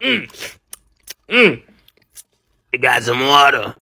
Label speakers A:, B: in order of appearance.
A: mm. Mm. You got some water.